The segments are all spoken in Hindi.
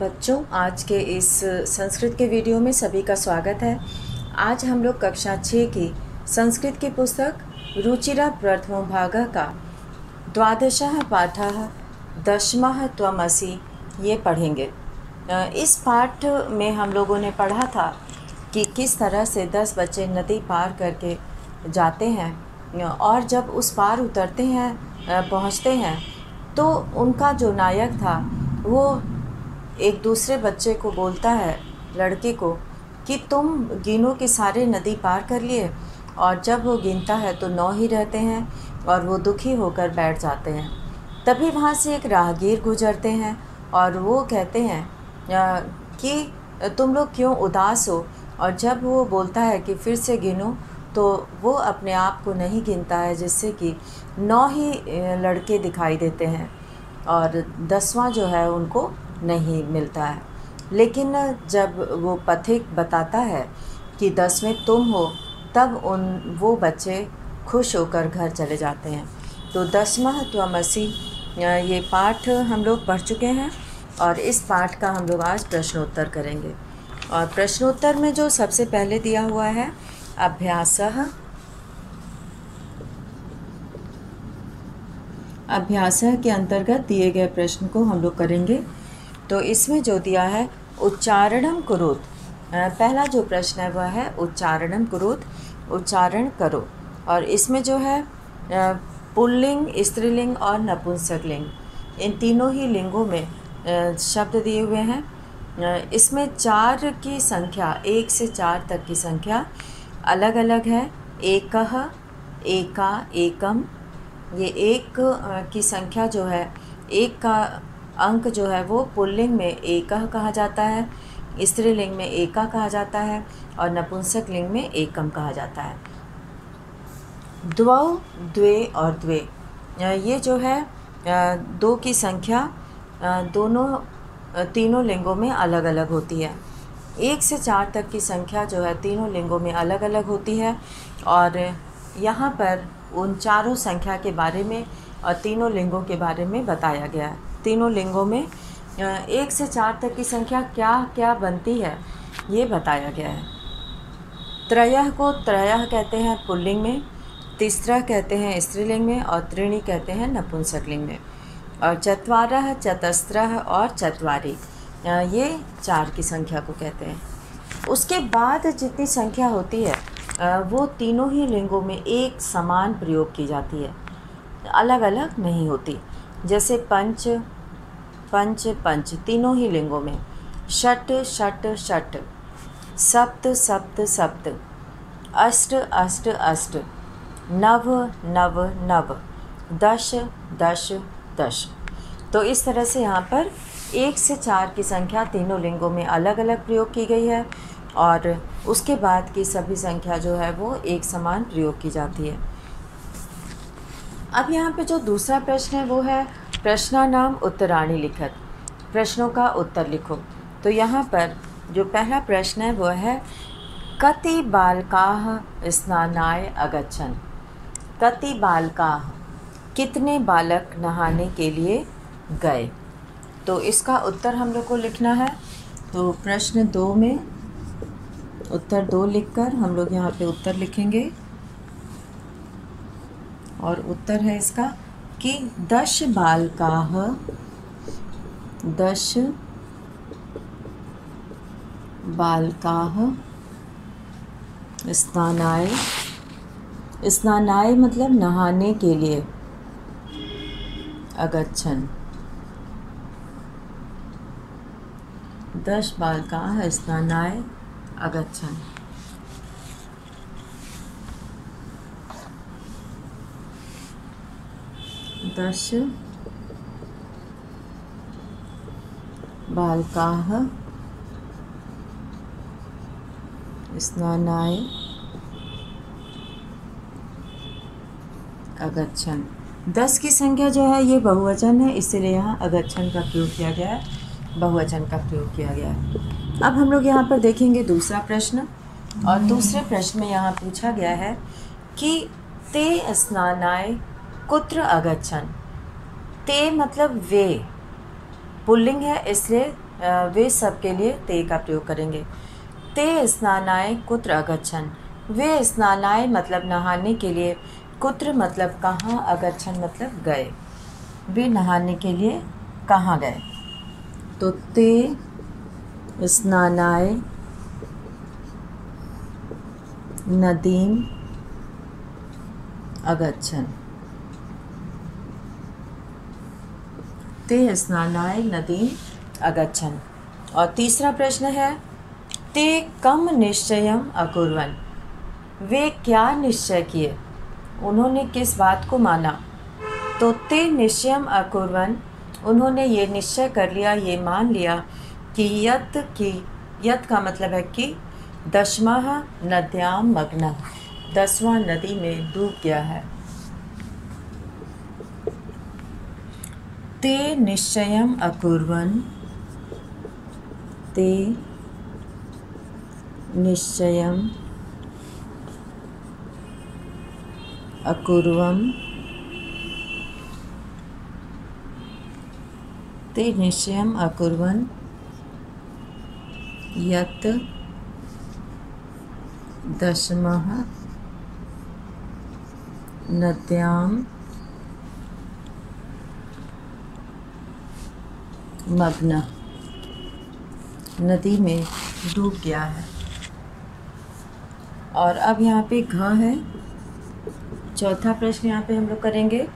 बच्चों, आज के इस संस्कृत के वीडियो में सभी का स्वागत है। आज हम लोग कक्षा छः की संस्कृत की पुस्तक रुचिरा प्रथम भाग का द्वादश पाठ दशमः त्वमसि ये पढ़ेंगे। इस पाठ में हम लोगों ने पढ़ा था कि किस तरह से दस बच्चे नदी पार करके जाते हैं, और जब उस पार उतरते हैं पहुँचते हैं तो उनका जो नायक था, वो एक दूसरे बच्चे को बोलता है, लड़के को, कि तुम गिनो के सारे नदी पार कर लिए और जब वो गिनता है तो नौ ही रहते हैं और वो दुखी होकर बैठ जाते हैं। तभी वहाँ से एक राहगीर गुजरते हैं और वो कहते हैं कि तुम लोग क्यों उदास हो? और जब वो बोलता है कि फिर से गिनो तो वो अपने आप को नहीं गिनता है, जिससे कि नौ ही लड़के दिखाई देते हैं और दसवां जो है उनको नहीं मिलता है। लेकिन जब वो पथिक बताता है कि दसवें तुम हो, तब उन, वो बच्चे खुश होकर घर चले जाते हैं। तो दसवां त्वमसी ये पाठ हम लोग पढ़ चुके हैं और इस पाठ का हम लोग आज प्रश्नोत्तर करेंगे। और प्रश्नोत्तर में जो सबसे पहले दिया हुआ है, अभ्यास। अभ्यास के अंतर्गत दिए गए प्रश्न को हम लोग करेंगे। तो इसमें जो दिया है, उच्चारणम कुरुत। पहला जो प्रश्न है वह है, उच्चारणम कुरुत, उच्चारण करो। और इसमें जो है पुल्लिंग, स्त्रीलिंग और नपुंसकलिंग। इन तीनों ही लिंगों में शब्द दिए हुए हैं। इसमें चार की संख्या, एक से चार तक की संख्या अलग अलग है। एकह एका, एकम। ये एक की संख्या जो है, एक का अंक जो है वो पुल्लिंग में एकह कहा जाता है, स्त्रीलिंग में एका कहा जाता है और नपुंसक लिंग में एकम कहा जाता है। द्वौ, द्वे और द्वे। ये जो है दो की संख्या दोनों तीनों लिंगों में अलग अलग होती है। एक से चार तक की संख्या जो है तीनों लिंगों में अलग अलग होती है और यहाँ पर उन चारों संख्या के बारे में और तीनों लिंगों के बारे में बताया गया है। तीनों लिंगों में एक से चार तक की संख्या क्या क्या बनती है, ये बताया गया है। त्रयः को त्रयः कहते हैं पुल्लिंग में, तीसरा कहते हैं स्त्रीलिंग में और त्रिणी कहते हैं नपुंसकलिंग में। और चतवारह चतस्त्रः और चतवारी ये चार की संख्या को कहते हैं। उसके बाद जितनी संख्या होती है वो तीनों ही लिंगों में एक समान प्रयोग की जाती है। अलग अलग नहीं होती। जैसे पंच पंच पंच, तीनों ही लिंगों में। षट षट षट। सप्त सप्त सप्त। अष्ट अष्ट अष्ट। नव नव नव। दश दश दश। तो इस तरह से यहाँ पर एक से चार की संख्या तीनों लिंगों में अलग अलग प्रयोग की गई है और उसके बाद की सभी संख्या जो है वो एक समान प्रयोग की जाती है। अब यहाँ पे जो दूसरा प्रश्न है वो है, प्रश्ना नाम उत्तराणी लिखत। प्रश्नों का उत्तर लिखो। तो यहाँ पर जो पहला प्रश्न है वो है, कति बालकाः स्नानाय अगच्छन्? कति बालकाः कितने बालक नहाने के लिए गए? तो इसका उत्तर हम लोग को लिखना है। तो प्रश्न दो में उत्तर दो लिखकर हम लोग यहाँ पे उत्तर लिखेंगे। और उत्तर है इसका कि दश बालकाः दश बालकाः स्नानाय स्नानाय मतलब नहाने के लिए अगच्छन। दश बालकाः स्नानाय अगच्छन। दश, बालकाः, स्नानाय, अगच्छन। दस की संख्या जो है, ये बहुवचन है, इसलिए यहाँ अगच्छन का प्रयोग किया गया है, बहुवचन का प्रयोग किया गया है। अब हम लोग यहाँ पर देखेंगे दूसरा प्रश्न, और दूसरे प्रश्न में यहाँ पूछा गया है कि ते स्नानाय कुत्र अगच्छन। ते मतलब वे। पुल्लिंग है, इसलिए वे सब के लिए ते का प्रयोग करेंगे। ते स्नानाय कुत्र अगच्छन। वे स्नानाय मतलब नहाने के लिए। कुत्र मतलब कहाँ अगच्छन मतलब गए। वे नहाने के लिए कहाँ गए। तो ते स्नानाय नदीम अगच्छन। ते स्नानाय नदीम अगच्छन। और तीसरा प्रश्न है, ते कम निश्चयम अकुर्वन? वे क्या निश्चय किए? उन्होंने किस बात को माना? तो ते निश्चय अकुर्वन, उन्होंने ये निश्चय कर लिया, ये मान लिया कि यत की, यत का मतलब है कि दशमा नद्याम मग्न। दसवां नदी में डूब गया है। ते निश्चयम अकुर्वन। ते निश्चयम अकुर्वम ते निश्चयम अकुर्वन। यत् दशमः नद्यां मग्न। नदी में डूब गया है। और अब यहाँ पे घ है। चौथा प्रश्न यहाँ पे हम लोग करेंगे।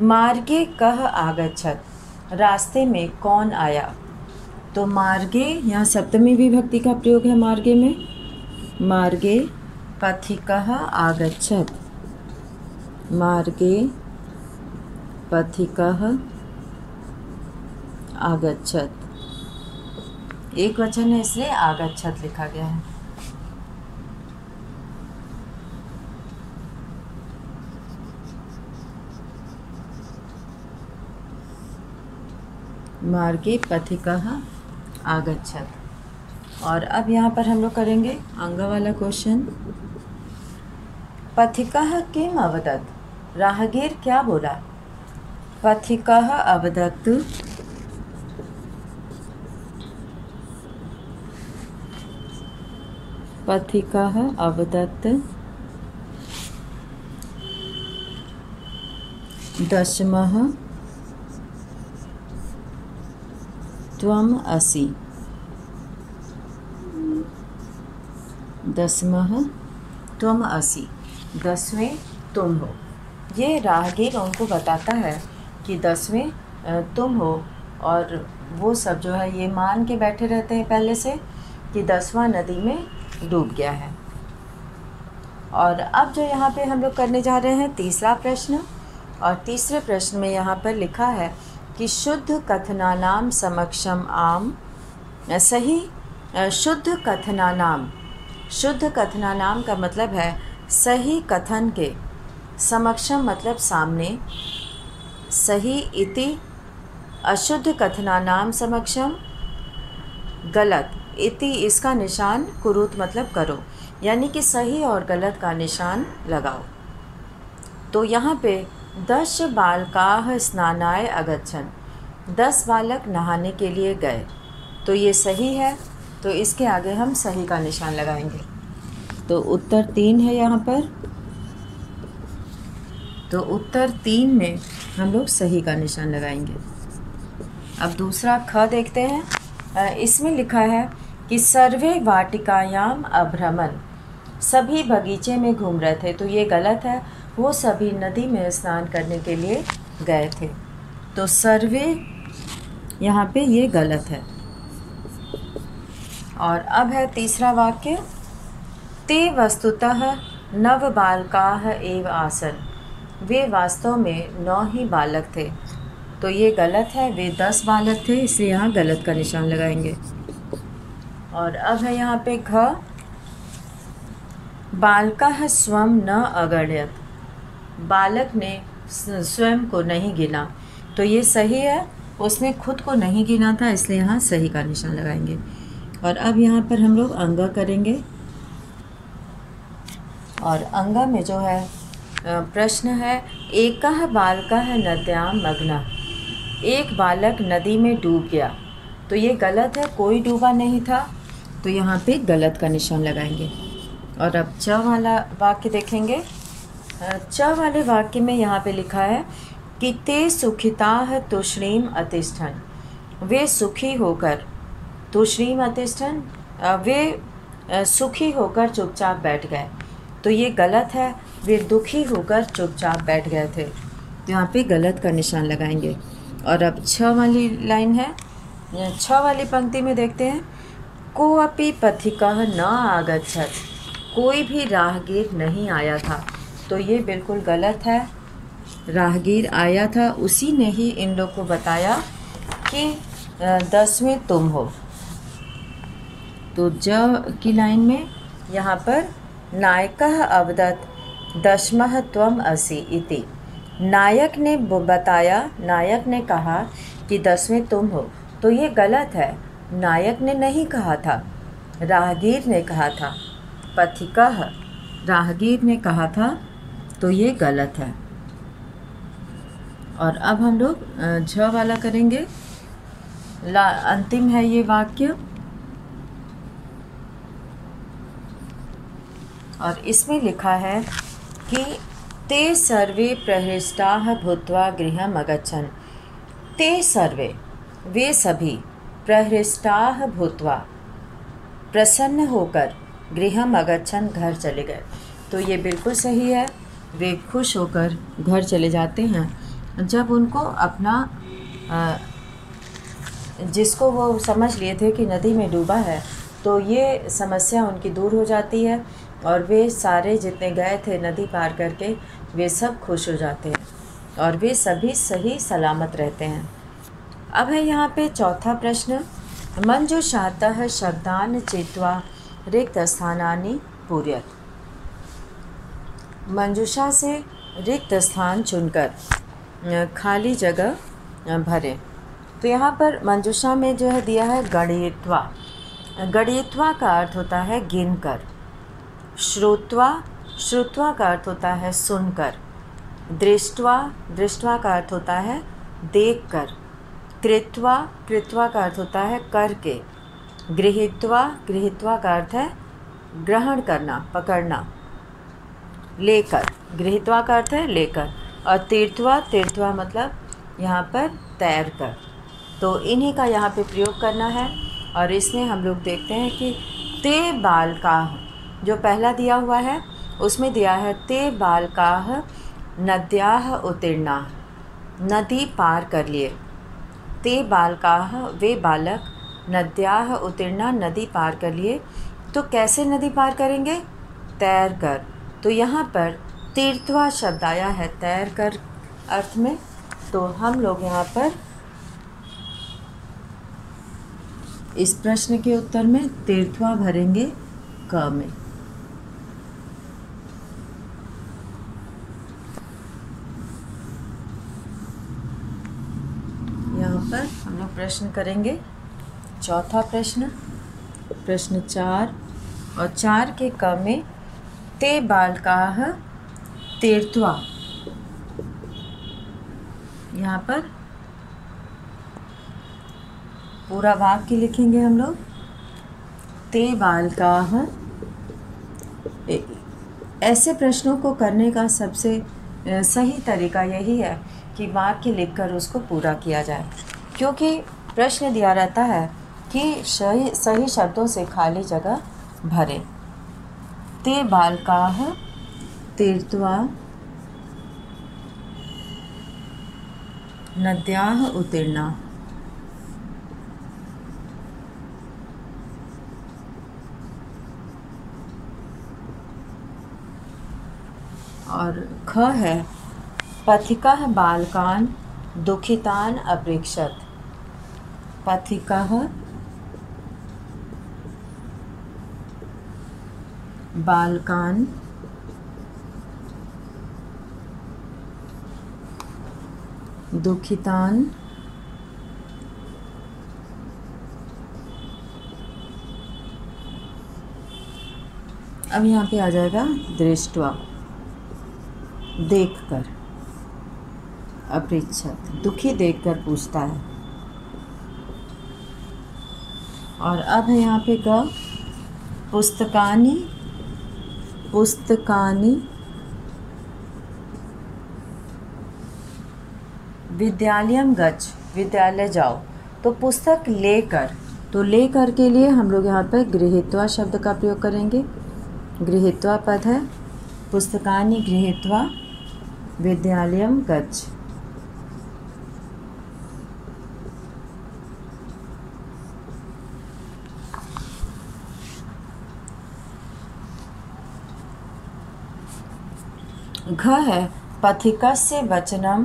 मार्गे कह आगछत। रास्ते में कौन आया? तो मार्गे, यहाँ सप्तमी विभक्ति का प्रयोग है मार्गे में। मार्गे पथिकः आगच्छत् मार्गे पथिकः आगच्छत्। एक वचन है, इसलिए आगच्छत लिखा गया है। मार्गे पथिकः आगच्छत। और अब यहाँ पर हम लोग करेंगे अंग वाला क्वेश्चन पथिका किम अवदत? राहगीर क्या बोला? पथिका अवदत्त पथिका अवदत्त। दशमः। त्वम असि दसमः तुम असी दसवें तुम हो ये राहगीर उनको बताता है कि दसवें तुम हो और वो सब जो है ये मान के बैठे रहते हैं पहले से कि दसवां नदी में डूब गया है। और अब जो यहाँ पे हम लोग करने जा रहे हैं, तीसरा प्रश्न, और तीसरे प्रश्न में यहाँ पर लिखा है कि शुद्ध कथनानाम समक्षम आम, सही, शुद्ध कथनानाम, शुद्ध कथना नाम का मतलब है सही कथन के, समक्षम मतलब सामने, सही इति, अशुद्ध कथना नाम समक्षम, गलत। इति इसका निशान कुरुत मतलब करो, यानी कि सही और गलत का निशान लगाओ। तो यहाँ पे दस बालकाह स्नानाय अगच्छन। दस बालक नहाने के लिए गए। तो ये सही है तो इसके आगे हम सही का निशान लगाएँगे। तो उत्तर तीन है यहाँ पर। तो उत्तर तीन में हम लोग सही का निशान लगाएँगे। अब दूसरा ख देखते हैं। इसमें लिखा है कि सर्वे वाटिकायाम अभ्रमण सभी बगीचे में घूम रहे थे तो ये गलत है। वो सभी नदी में स्नान करने के लिए गए थे। तो सर्वे यहाँ पे ये गलत है। और अब है तीसरा वाक्य। ते वस्तुतः नव बालका एव आसन। वे वास्तव में नौ ही बालक थे। तो ये गलत है, वे दस बालक थे, इसलिए यहाँ गलत का निशान लगाएँगे। और अब है यहाँ पे घ। बालका है स्वयं न अगण्यत बालक ने स्वयं को नहीं गिना। तो ये सही है, उसने खुद को नहीं गिना था, इसलिए यहाँ सही का निशान लगाएँगे। और अब यहाँ पर हम लोग अंगा करेंगे। और अंगा में जो है प्रश्न है, एक बालका है नद्याम मग्ना। एक बालक नदी में डूब गया। तो ये गलत है, कोई डूबा नहीं था। तो यहाँ पे गलत का निशान लगाएँगे। और अब च वाला वाक्य देखेंगे। च वाले वाक्य में यहाँ पे लिखा है कि ते सुखिता तुष्णीम अतिष्ठन। वे सुखी होकर तुष्णीम अतिष्ठन? वे सुखी होकर चुपचाप बैठ गए। तो ये गलत है, वे दुखी होकर चुपचाप बैठ गए थे। तो यहाँ पे गलत का निशान लगाएँगे। और अब छ वाली लाइन है। छ वाली पंक्ति में देखते हैं। को अपी पथिका न आगछत कोई भी राहगीर नहीं आया था। तो ये बिल्कुल गलत है। राहगीर आया था, उसी ने ही इन लोग को बताया कि दसवें तुम हो। तो ज की लाइन में, यहाँ पर, नायक अवदत दशमह त्वम असी इति। नायक ने बताया, नायक ने कहा कि दसवें तुम हो। तो ये गलत है। नायक ने नहीं कहा था। राहगीर ने कहा था। पथिका राहगीर ने कहा था तो ये गलत है। और अब हम लोग झ वाला करेंगे। ला, अंतिम है ये वाक्य। और इसमें लिखा है कि, ते सर्वे प्रहृष्टा भूतवा गृह अगछन ते सर्वे, वे सभी प्रहृष्टा भूतवा प्रसन्न होकर गृह अगछन घर चले गए। तो ये बिल्कुल सही है। वे खुश होकर घर चले जाते हैं। जब उनको अपना जिसको वो समझ लिए थे कि नदी में डूबा है तो ये समस्या उनकी दूर हो जाती है और वे सारे जितने गए थे नदी पार करके, वे सब खुश हो जाते हैं और वे सभी सही सलामत रहते हैं। अब है यहाँ पे चौथा प्रश्न। मंजुषातः शब्दान चेतवा रिक्त स्थानानि पूर्यत। मंजुषा से रिक्त स्थान चुनकर खाली जगह भरें। तो यहाँ पर मंजुषा में जो है दिया है गणित्वा। गणित्वा का अर्थ होता है गिनकर। श्रुत्वा श्रुत्वा का अर्थ होता है सुनकर। दृष्टवा दृष्टवा का अर्थ होता है देखकर। कृत्वा कृत्वा का अर्थ होता है करके। गृहित्वा गृहित्वा का अर्थ है ग्रहण करना, पकड़ना। लेकर, गृहित्वा का अर्थ है लेकर। और तीर्थवा तीर्थवा मतलब यहाँ पर तैर कर। तो इन्हीं का यहाँ पे प्रयोग करना है और इसमें हम लोग देखते हैं कि ते बाल का जो पहला दिया हुआ है, उसमें दिया है ते बाल का नद्याह उतीर्णा नदी पार कर लिए। ते बाल का वे बालक नद्याह उत्तीर्णा नदी पार कर लिए। तो कैसे नदी पार करेंगे? तैर कर। तो यहाँ पर तीर्थवा शब्द आया है, तैर कर अर्थ में। तो हम लोग यहाँ पर इस प्रश्न के उत्तर में तीर्थवा भरेंगे क में यहाँ पर लोग प्रश्न करेंगे। चौथा प्रश्न प्रश्न चार, और चार के क में ते बालकाह तीर्थवा यहाँ पर पूरा वाक्य लिखेंगे हम लोग। ते बालका ऐसे प्रश्नों को करने का सबसे सही तरीका यही है कि वाक्य लिखकर उसको पूरा किया जाए। क्योंकि प्रश्न दिया रहता है कि सही सही शब्दों से खाली जगह भरे। ते बालका तीर्थवा नद्या उत्तीर्णा। और ख है, पथिका बालकान दुखितान अपेक्षत। पथिका बालकान। दुखितान। अब यहाँ पे आ जाएगा दृष्टवा। देखकर। अपृच्छत दुखी देखकर पूछता है। और अब है यहाँ पे ग, पुस्तकानी पुस्तकानी, विद्यालयम गच विद्यालय जाओ। तो पुस्तक लेकर तो लेकर के लिए हम लोग यहाँ पर गृहित्वा शब्द का प्रयोग करेंगे। गृहित्वा पद है, पुस्तकानी गृहित्वा, विद्यालयम गच घ है पथिकस्य वचनम।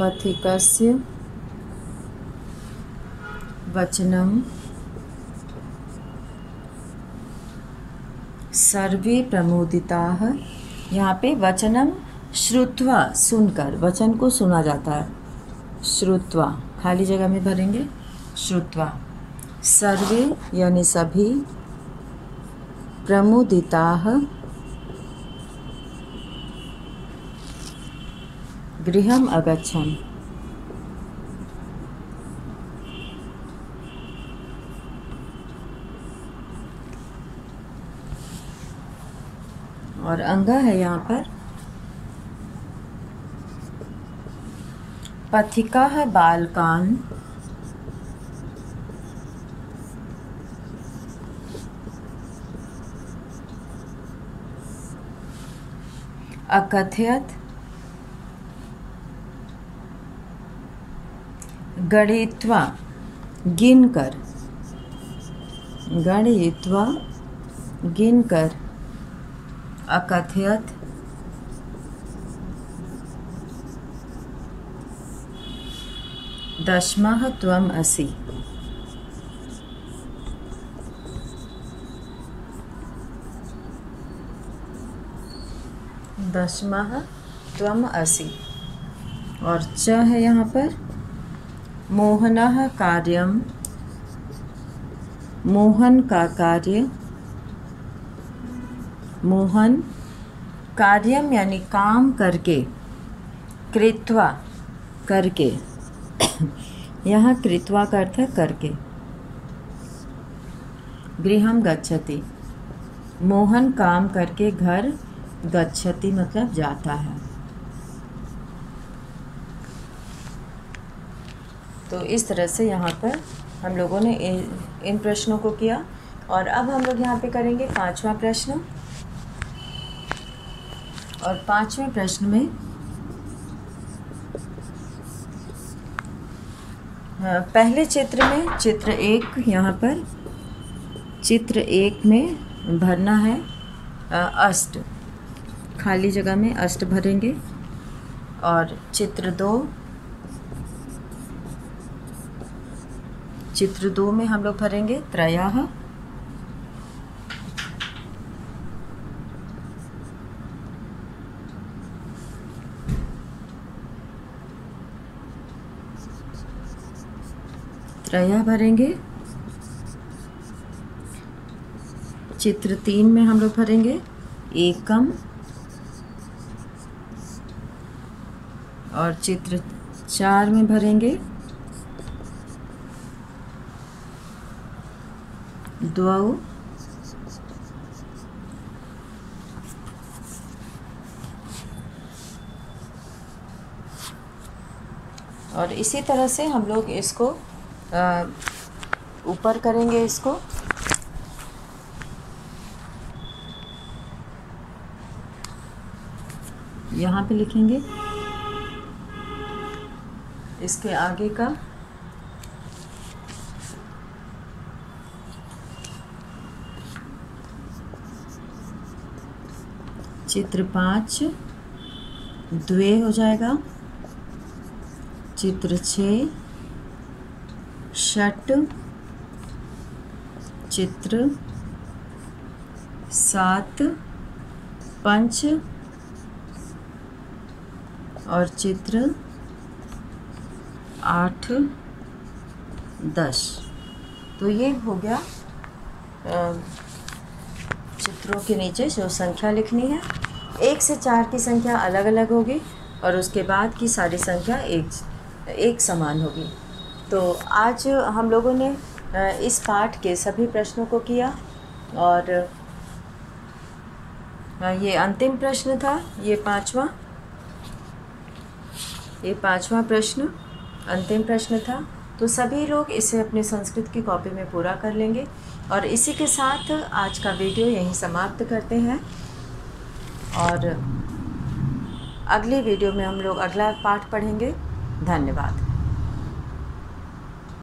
पथिकस्य वचनम। सर्वे प्रमोदिताः, यहाँ पे वचनम श्रुत्वा सुनकर, वचन को सुना जाता है। श्रुत्वा, खाली जगह में भरेंगे। श्रुत्वा। सर्वे यानी सभी प्रमुदिताः गृहम् अगच्छन्। और अंगा है यहाँ पर। पथिका है बालकान। अकथयत गणित्वा गिनकर गणित्वा गिनकर अकथयत दशमः त्वम् असि। दशमः त्वम् असि। और च है यहाँ पर, मोहन कार्यम मोहन का कार्य, मोहन कार्यम यानी काम करके, कृत्वा करके, यहाँ कृत्वा का अर्थ है करके। गृहम गच्छति। मोहन काम करके घर गच्छति मतलब जाता है। तो इस तरह से यहाँ पर हम लोगों ने इन प्रश्नों को किया। और अब हम लोग यहाँ पे करेंगे पांचवा प्रश्न। और पाँचवें प्रश्न में पहले चित्र में, चित्र एक यहाँ पर, चित्र एक में भरना है अष्ट। खाली जगह में अष्ट भरेंगे और चित्र दो। चित्र दो में हम लोग भरेंगे त्रया त्रया भरेंगे। चित्र तीन में हम लोग भरेंगे एकम। और चित्र चार में भरेंगे। द्वौ और इसी तरह से हम लोग इसको ऊपर करेंगे इसको। यहाँ पे लिखेंगे इसके आगे का। चित्र पाँच, द्वे हो जाएगा। चित्र छ चित्र सात, पंच। और चित्र आठ, दस। तो ये हो गया चित्रों के नीचे जो संख्या लिखनी है। एक से चार की संख्या अलग अलग होगी और उसके बाद की सारी संख्या एक एक समान होगी। तो आज हम लोगों ने इस पाठ के सभी प्रश्नों को किया और ये अंतिम प्रश्न था, ये पांचवा ये पांचवा प्रश्न। अंतिम प्रश्न था। तो सभी लोग इसे अपने संस्कृत की कॉपी में पूरा कर लेंगे। और इसी के साथ आज का वीडियो यहीं समाप्त करते हैं। और अगले वीडियो में हम लोग अगला पाठ पढ़ेंगे। धन्यवाद।